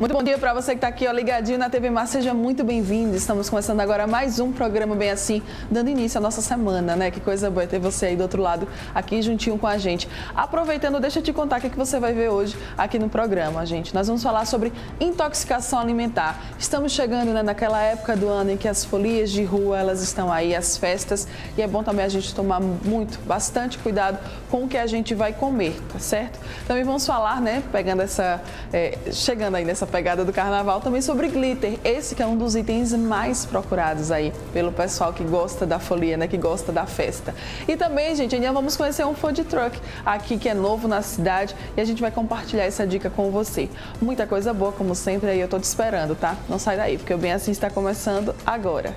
Muito bom dia para você que está aqui ó, ligadinho na TV Mar, seja muito bem-vindo. Estamos começando agora mais um programa bem assim, dando início à nossa semana, né? Que coisa boa ter você aí do outro lado, aqui juntinho com a gente. Aproveitando, deixa eu te contar o que, é que você vai ver hoje aqui no programa, gente. Nós vamos falar sobre intoxicação alimentar. Estamos chegando né, naquela época do ano em que as folias de rua elas estão aí, as festas, e é bom também a gente tomar muito, bastante cuidado com o que a gente vai comer, tá certo? Também vamos falar, né? Pegando essa, é, chegando aí nessa pegada do carnaval, também sobre glitter. Esse que é um dos itens mais procurados aí pelo pessoal que gosta da folia, né? Que gosta da festa. E também, gente, ainda vamos conhecer um food truck aqui que é novo na cidade e a gente vai compartilhar essa dica com você. Muita coisa boa, como sempre, aí eu tô te esperando, tá? Não sai daí, porque o Bem Assim está começando agora.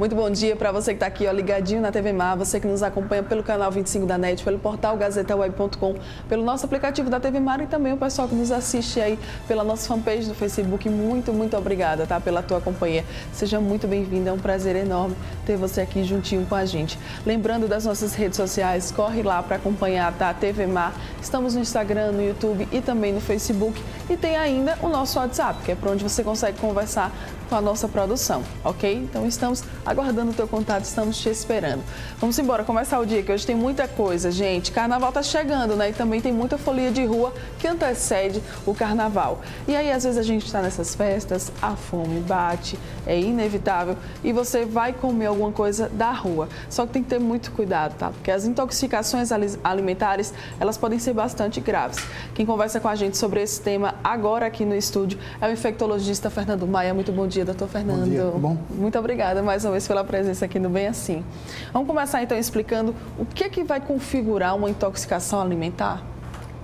Muito bom dia para você que está aqui ó, ligadinho na TV Mar, você que nos acompanha pelo canal 25 da NET, pelo portal gazetaweb.com, pelo nosso aplicativo da TV Mar e também o pessoal que nos assiste aí pela nossa fanpage do Facebook. Muito, muito obrigada tá, pela tua companhia. Seja muito bem-vindo, é um prazer enorme ter você aqui juntinho com a gente. Lembrando das nossas redes sociais, corre lá para acompanhar tá, a TV Mar. Estamos no Instagram, no YouTube e também no Facebook. E tem ainda o nosso WhatsApp, que é para onde você consegue conversar com a nossa produção, ok? Então estamos aguardando o teu contato, estamos te esperando. Vamos embora, começar o dia, que hoje tem muita coisa, gente. Carnaval tá chegando, né? E também tem muita folia de rua que antecede o carnaval. E aí, às vezes, a gente está nessas festas, a fome bate, é inevitável, e você vai comer alguma coisa da rua. Só que tem que ter muito cuidado, tá? Porque as intoxicações alimentares, elas podem ser bastante graves. Quem conversa com a gente sobre esse tema agora aqui no estúdio é o infectologista Fernando Maia. Muito bom dia doutor Fernando. Bom dia, bom? Muito obrigada mais uma vez pela presença aqui no Bem Assim. Vamos começar então explicando o que, é que vai configurar uma intoxicação alimentar?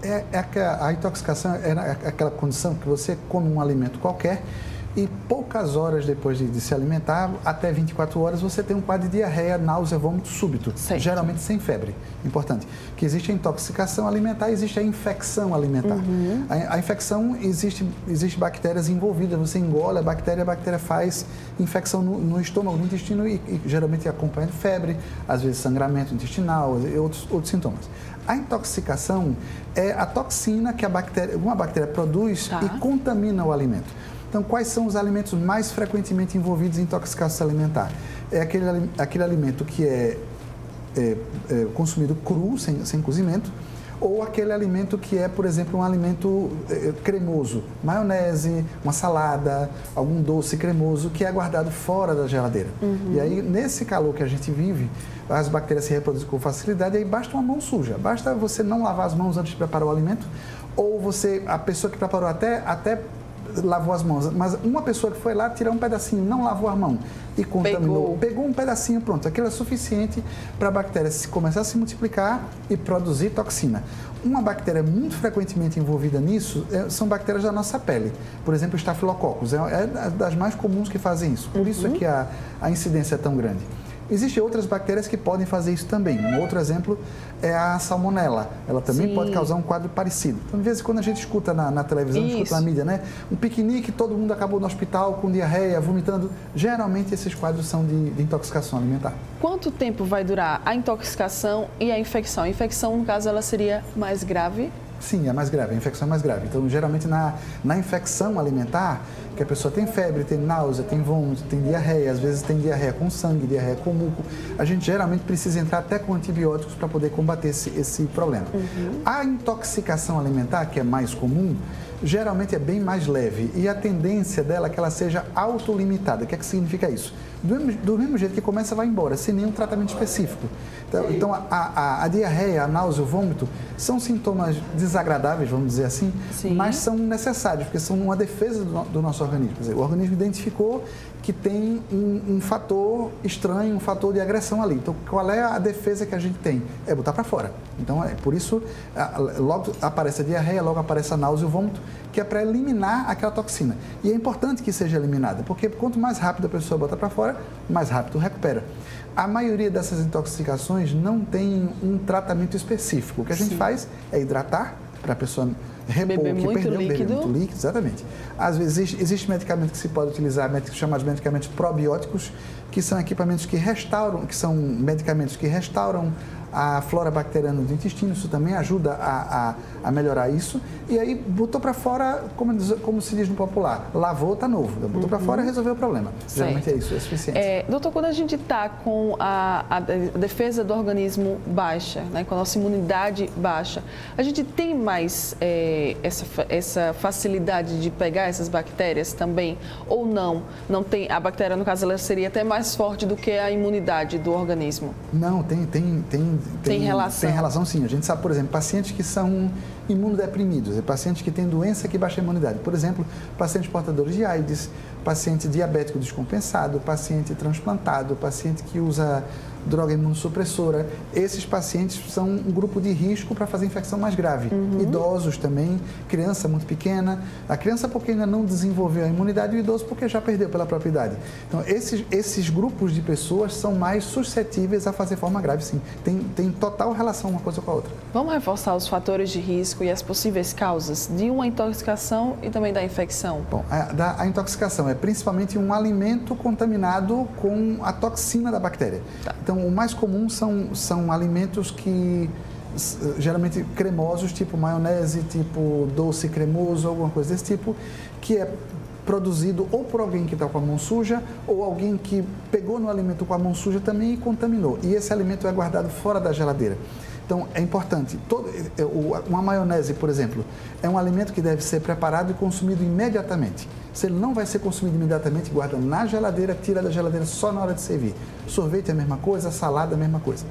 É, é a, a intoxicação é aquela condição que você come um alimento qualquer e poucas horas depois de, de, se alimentar, até 24 horas, você tem um quadro de diarreia, náusea, vômito súbito, certo. geralmente sem febre. Importante. Que existe a intoxicação alimentar, existe a infecção alimentar. Uhum. A, a, infecção, existe, existe bactérias envolvidas, você engole a bactéria, a bactéria faz infecção no, no estômago, no intestino e, e geralmente acompanha febre, às vezes sangramento intestinal e outros, outros sintomas. A intoxicação é a toxina que a bactéria, uma bactéria produz tá. e contamina o alimento. Então, quais são os alimentos mais frequentemente envolvidos em intoxicação alimentar? É aquele, aquele alimento que é, é, é consumido cru, sem, sem cozimento, ou aquele alimento que é, por exemplo, um alimento é, cremoso, maionese, uma salada, algum doce cremoso que é guardado fora da geladeira. Uhum. E aí, nesse calor que a gente vive, as bactérias se reproduzem com facilidade e aí basta uma mão suja. Basta você não lavar as mãos antes de preparar o alimento ou você, a pessoa que preparou até, até lavou as mãos, mas uma pessoa que foi lá tirar um pedacinho, não lavou a mão e contaminou, pegou, pegou um pedacinho, pronto, aquilo é suficiente para a bactéria começar a se multiplicar e produzir toxina. Uma bactéria muito frequentemente envolvida nisso é, são bactérias da nossa pele. Por exemplo, o estafilococcus é, é das mais comuns que fazem isso. Por uhum. isso é que a, a incidência é tão grande. Existem outras bactérias que podem fazer isso também. Um outro exemplo é a salmonela. Ela também Sim. pode causar um quadro parecido. Então, de vez em quando a gente escuta na, na televisão, isso. escuta na mídia, né? Um piquenique, todo mundo acabou no hospital com diarreia, vomitando. Geralmente esses quadros são de, de intoxicação alimentar. Quanto tempo vai durar a intoxicação e a infecção? A infecção, no caso, ela seria mais grave? Sim, é mais grave, a infecção é mais grave. Então, geralmente na, na infecção alimentar, que a pessoa tem febre, tem náusea, tem vômito, tem diarreia, às vezes tem diarreia com sangue, diarreia com muco. A gente geralmente precisa entrar até com antibióticos para poder combater esse, esse problema. Uhum. A intoxicação alimentar, que é mais comum, geralmente é bem mais leve e a tendência dela é que ela seja autolimitada. O que, é que significa isso? Do mesmo, do mesmo jeito que começa, vai embora, sem nenhum tratamento específico. Então, então a, a, a, diarreia, a náusea, o vômito são sintomas desagradáveis, vamos dizer assim, Sim. mas são necessários, porque são uma defesa do, do nosso organismo. Dizer, o organismo identificou que tem um, um, fator estranho, um fator de agressão ali. Então, qual é a defesa que a gente tem? É botar para fora. Então, é por isso, logo aparece a diarreia, logo aparece a náusea e o vômito, que é para eliminar aquela toxina. E é importante que seja eliminada, porque quanto mais rápido a pessoa botar para fora, mais rápido recupera. A maioria dessas intoxicações não tem um tratamento específico. O que a gente Sim. faz é hidratar para a pessoa repor beber que muito perdeu, líquido. beber muito líquido, exatamente. Às vezes existe, existe medicamento que se pode utilizar, chamados medicamentos probióticos, que são equipamentos que restauram, que são medicamentos que restauram a flora bacteriana do intestino, isso também ajuda a, a, a melhorar isso. E aí botou para fora, como, como, se diz no popular, lavou, está novo. Botou uhum. para fora e resolveu o problema. Certo. Geralmente é isso, é suficiente. É, doutor, quando a gente está com a, a, defesa do organismo baixa, né, com a nossa imunidade baixa, a gente tem mais é, essa, essa facilidade de pegar essas bactérias também? Ou não? Não tem, a bactéria, no caso, ela seria até mais forte do que a imunidade do organismo? Não, tem, tem, tem tem, tem, relação? Tem relação sim. A gente sabe, por exemplo, pacientes que são imunodeprimidos, é pacientes que têm doença que baixa a imunidade. Por exemplo, pacientes portadores de AIDS, paciente diabético descompensado, paciente transplantado, paciente que usa droga imunossupressora. Esses pacientes são um grupo de risco para fazer infecção mais grave. Uhum. Idosos também, criança muito pequena. A criança porque ainda não desenvolveu a imunidade e o idoso porque já perdeu pela própria idade. Então, esses, esses grupos de pessoas são mais suscetíveis a fazer forma grave, sim. Tem, tem total relação uma coisa com a outra. Vamos reforçar os fatores de risco e as possíveis causas de uma intoxicação e também da infecção? Bom, a, da, a intoxicação é principalmente um alimento contaminado com a toxina da bactéria. Tá. Então, então, o mais comum são, são alimentos que geralmente cremosos, tipo maionese, tipo doce cremoso, alguma coisa desse tipo, que é produzido ou por alguém que está com a mão suja ou alguém que pegou no alimento com a mão suja também e contaminou. E esse alimento é guardado fora da geladeira. Então, é importante. Todo, é, uma maionese, por exemplo, é um alimento que deve ser preparado e consumido imediatamente. Se ele não vai ser consumido imediatamente, guarda na geladeira, tira da geladeira só na hora de servir. Sorvete é a mesma coisa, salada é a mesma coisa.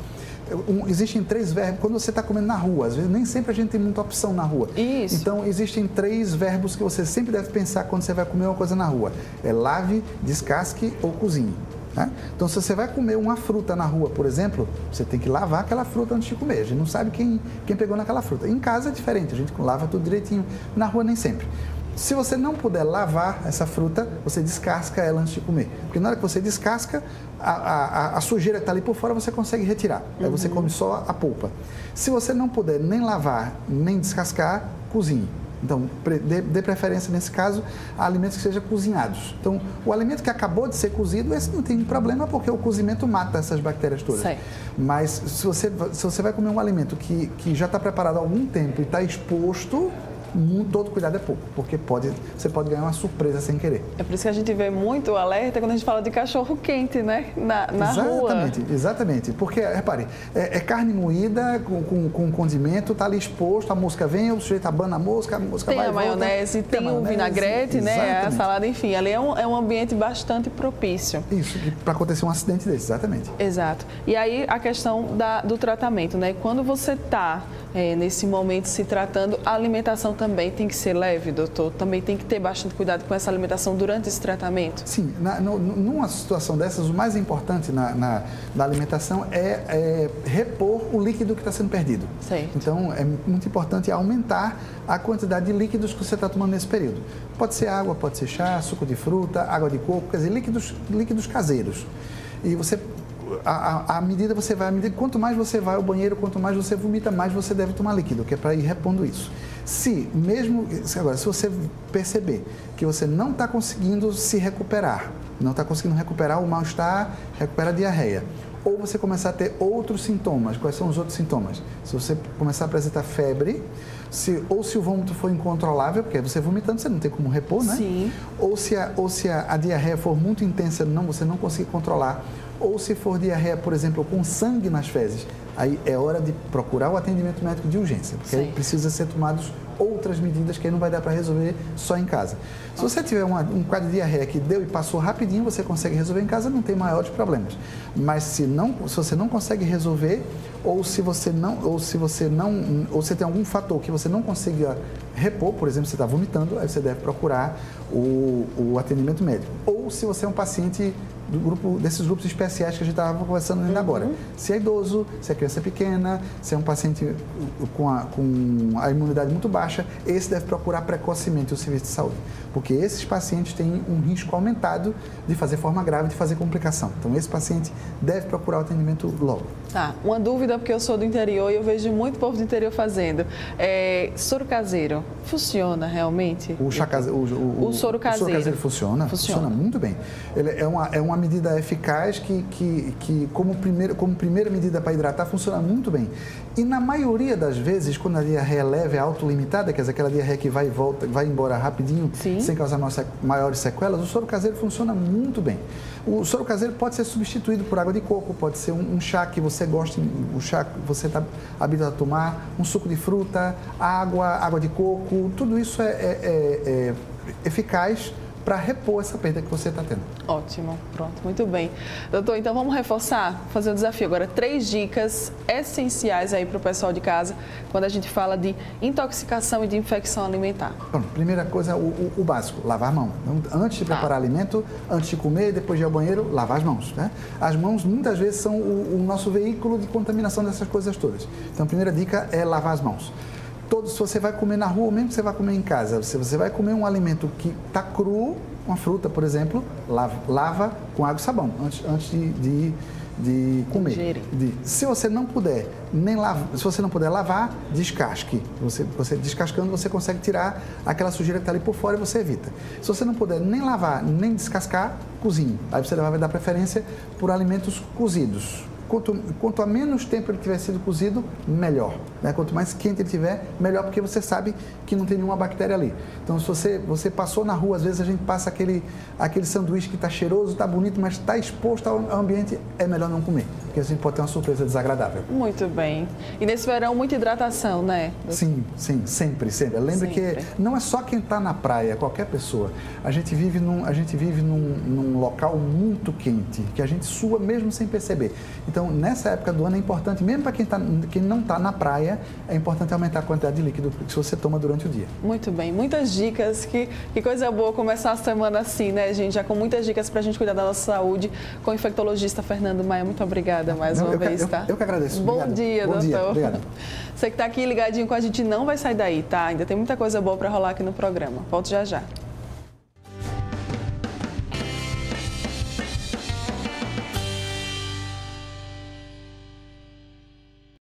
Um, existem três verbos. Quando você está comendo na rua, às vezes nem sempre a gente tem muita opção na rua. Isso. Então, existem três verbos que você sempre deve pensar quando você vai comer uma coisa na rua: é lave, descasque ou cozinhe. Né? Então, se você vai comer uma fruta na rua, por exemplo, você tem que lavar aquela fruta antes de comer. A gente não sabe quem, quem pegou naquela fruta. Em casa é diferente, a gente lava tudo direitinho. Na rua, nem sempre. Se você não puder lavar essa fruta, você descasca ela antes de comer. Porque na hora que você descasca, a, a, a sujeira que está ali por fora você consegue retirar. Uhum. Aí você uhum. come só a polpa. Se você não puder nem lavar, nem descascar, cozinhe. Então, dê, dê, preferência nesse caso a alimentos que sejam cozinhados. Então, o alimento que acabou de ser cozido, esse não tem problema porque o cozimento mata essas bactérias todas. Sei. Mas se você, se você vai comer um alimento que, que já está preparado há algum tempo e está exposto, todo cuidado é pouco, porque pode, você pode ganhar uma surpresa sem querer. É por isso que a gente vê muito alerta quando a gente fala de cachorro quente, né? Na, na exatamente, rua. Exatamente, porque, repare, é, é carne moída com, com, com, condimento, tá ali exposto, a mosca vem, o sujeito abana a mosca, a mosca tem vai a maionese, tem, tem a maionese, o vinagrete, exatamente. né? A salada, enfim, ali é um, é um ambiente bastante propício. Isso, para acontecer um acidente desse, exatamente. Exato. E aí a questão da, do tratamento, né? Quando você está é, nesse momento se tratando, a alimentação também também tem que ser leve, doutor? Também tem que ter bastante cuidado com essa alimentação durante esse tratamento? Sim, na, no, numa situação dessas, o mais importante na, na, na alimentação é, é, repor o líquido que está sendo perdido. Certo. Então, é muito importante aumentar a quantidade de líquidos que você está tomando nesse período. Pode ser água, pode ser chá, suco de fruta, água de coco, quer dizer, líquidos, líquidos caseiros. E você à medida você vai, medida, quanto mais você vai ao banheiro, quanto mais você vomita, mais você deve tomar líquido, que é para ir repondo isso. Se mesmo agora, se você perceber que você não está conseguindo se recuperar, não está conseguindo recuperar o mal-estar, recupera a diarreia, ou você começar a ter outros sintomas, quais são os outros sintomas? Se você começar a apresentar febre, se, ou se o vômito for incontrolável, porque você vomitando, você não tem como repor, né? Sim. Ou se a, ou se a, a diarreia for muito intensa, não, você não conseguir controlar ou se for diarreia, por exemplo, com sangue nas fezes, aí é hora de procurar o atendimento médico de urgência, porque aí precisa ser tomados outras medidas que aí não vai dar para resolver só em casa. Se você tiver uma, um quadro de diarreia que deu e passou rapidinho, você consegue resolver em casa, não tem maiores problemas. Mas se, não, se você não consegue resolver, ou se você não, ou se você não, ou você tem algum fator que você não consiga repor, por exemplo, você está vomitando, aí você deve procurar o, o atendimento médico. Ou se você é um paciente do grupo, desses grupos especiais que a gente estava conversando ainda uhum. agora. Se é idoso, se é criança pequena, se é um paciente com a, com a imunidade muito baixa, esse deve procurar precocemente o serviço de saúde, porque esses pacientes têm um risco aumentado de fazer forma grave, de fazer complicação. Então, esse paciente deve procurar o atendimento logo. Tá, uma dúvida, porque eu sou do interior e eu vejo muito povo do interior fazendo. É, soro caseiro, funciona realmente? O, chá case... o, o, o, soro caseiro. O soro caseiro funciona, funciona, funciona muito bem. Ele é uma, é uma medida eficaz que, que, que como, primeira, como primeira medida para hidratar, funciona muito bem. E na maioria das vezes, quando a diarreia leve é autolimitada, quer dizer, aquela diarreia que vai e volta, vai embora rapidinho, Sim. sem causar maiores sequelas, o soro caseiro funciona muito bem. O soro caseiro pode ser substituído por água de coco, pode ser um, um chá que você gosta, o chá que você está habituado a tomar, um suco de fruta, água, água de coco, tudo isso é, é, é, é eficaz para repor essa perda que você está tendo. Ótimo, pronto, muito bem. Doutor, então vamos reforçar, fazer um desafio agora. Três dicas essenciais aí para o pessoal de casa quando a gente fala de intoxicação e de infecção alimentar. Pronto, primeira coisa, o, o, o básico, lavar a mão. Antes de preparar ah. alimento, antes de comer, depois de ir ao banheiro, lavar as mãos. Né? As mãos muitas vezes são o, o nosso veículo de contaminação dessas coisas todas. Então a primeira dica é lavar as mãos todos, se você vai comer na rua, mesmo que você vai comer em casa, se você vai comer um alimento que está cru, uma fruta, por exemplo, lava, lava com água e sabão antes, antes de, de, de comer. De, se você não puder nem lavar, se você não puder lavar, descasque. Você, você descascando, você consegue tirar aquela sujeira que está ali por fora e você evita. Se você não puder nem lavar, nem descascar, cozinhe. Aí você vai dar preferência por alimentos cozidos Quanto, quanto a menos tempo ele tiver sido cozido, melhor. Né? Quanto mais quente ele tiver, melhor, porque você sabe que não tem nenhuma bactéria ali. Então, se você, você passou na rua, às vezes a gente passa aquele, aquele sanduíche que está cheiroso, está bonito, mas está exposto ao ambiente, é melhor não comer, porque a gente pode ter uma surpresa desagradável. Muito bem. E nesse verão, muita hidratação, né? Sim, sim, sempre, sempre. Lembre que não é só quem está na praia, é qualquer pessoa. A gente vive num, a gente vive num, num local muito quente, que a gente sua mesmo sem perceber. Então, então, nessa época do ano é importante, mesmo para quem, tá, quem não está na praia, é importante aumentar a quantidade de líquido que você toma durante o dia. Muito bem, muitas dicas. Que, que coisa boa começar a semana assim, né, gente? Já com muitas dicas para a gente cuidar da nossa saúde. Com o infectologista Fernando Maia, muito obrigada mais uma vez, eu, tá? Eu, eu que agradeço. Bom Obrigado. dia, Bom doutor. Dia. Obrigado. Você que está aqui ligadinho com a gente não vai sair daí, tá? Ainda tem muita coisa boa para rolar aqui no programa. Volto já já.